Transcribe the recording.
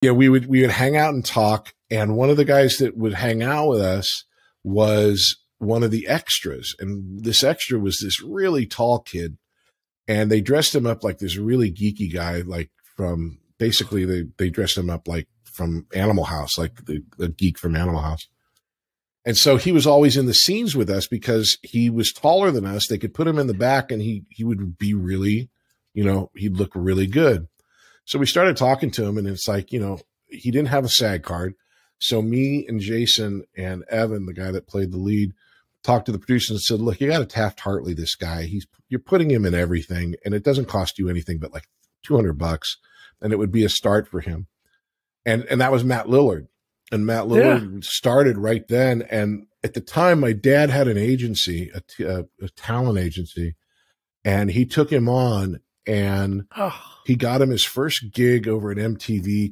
Yeah, we would we would hang out and talk, and one of the guys that would hang out with us was one of the extras, and this extra was this really tall kid, and they dressed him up like this really geeky guy, like from basically they they dressed him up like from Animal House, like the, the geek from Animal House. And so he was always in the scenes with us because he was taller than us. They could put him in the back and he, he would be really, you know, he'd look really good. So we started talking to him and it's like, you know, he didn't have a SAG card. So me and Jason and Evan, the guy that played the lead, talked to the producers and said, look, you got to Taft Hartley this guy. He's, you're putting him in everything and it doesn't cost you anything but like 200 bucks. And it would be a start for him. And, and that was Matt Lillard and Matt Lillard yeah. started right then. And at the time, my dad had an agency, a, t- a, a talent agency, and he took him on and oh. he got him his first gig over at MTV